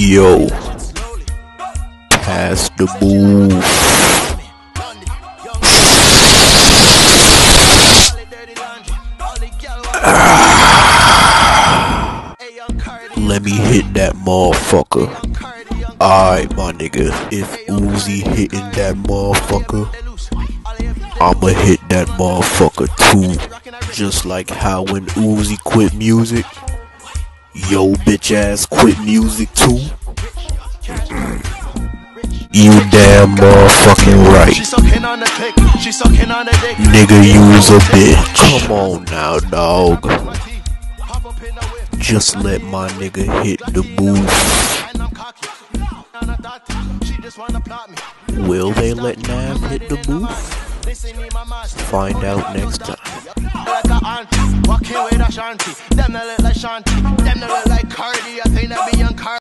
Yo, pass the move. Let me hit that motherfucker. Alright, my nigga. If Uzi hitting that motherfucker, I'ma hit that motherfucker too. Just like how when Uzi quit music, yo bitch ass quit music too. You damn motherfucking right. Nigga, use a bitch. Come on now, dog. Just let my nigga hit the booth. Will they let Nav hit the booth? Find out next time. Walking with Ashanti, them not look like Shanti, them not look like